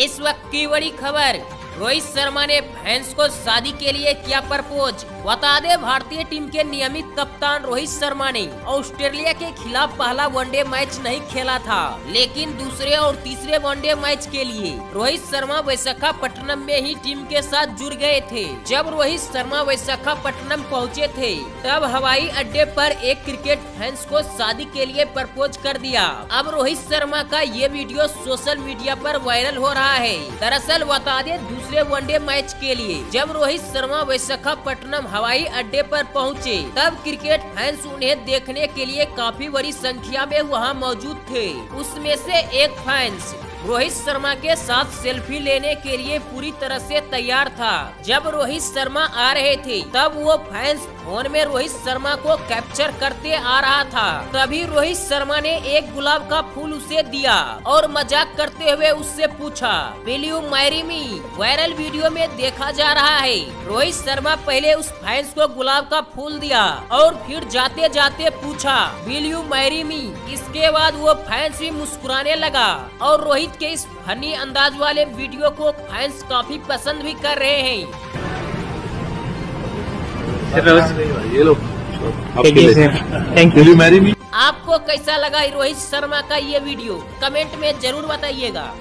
इस वक्त की बड़ी खबर। रोहित शर्मा ने फैंस को शादी के लिए किया प्रपोज। बता दे, भारतीय टीम के नियमित कप्तान रोहित शर्मा ने ऑस्ट्रेलिया के खिलाफ पहला वनडे मैच नहीं खेला था, लेकिन दूसरे और तीसरे वनडे मैच के लिए रोहित शर्मा विशाखापट्टनम में ही टीम के साथ जुड़ गए थे। जब रोहित शर्मा विशाखापट्टनम पहुँचे थे, तब हवाई अड्डे पर एक क्रिकेट फैंस को शादी के लिए प्रपोज कर दिया। अब रोहित शर्मा का ये वीडियो सोशल मीडिया पर वायरल हो रहा है। दरअसल बता दे, दूसरे वनडे मैच के लिए जब रोहित शर्मा विशाखापट्टनम हवाई अड्डे पर पहुँचे, तब क्रिकेट फैंस उन्हें देखने के लिए काफ़ी बड़ी संख्या में वहाँ मौजूद थे। उसमें से एक फैंस रोहित शर्मा के साथ सेल्फी लेने के लिए पूरी तरह से तैयार था। जब रोहित शर्मा आ रहे थे, तब वो फैंस फ़ोन में रोहित शर्मा को कैप्चर करते आ रहा था। तभी रोहित शर्मा ने एक गुलाब का फूल उसे दिया और मज़ाक करते हुए उससे पूछा will you marry me viral video में देखा जा रहा है। रोहित शर्मा पहले उस फैंस को गुलाब का फूल दिया और फिर जाते जाते पूछा विल यू मैरी मी इसके बाद वो फैंस भी मुस्कुराने लगा और रोहित के इस फनी अंदाज वाले वीडियो को फैंस काफ़ी पसंद भी कर रहे हैं। ये लो। Thank you Mary? आपको कैसा लगा रोहित शर्मा का ये वीडियो? कमेंट में ज़रूर बताइएगा।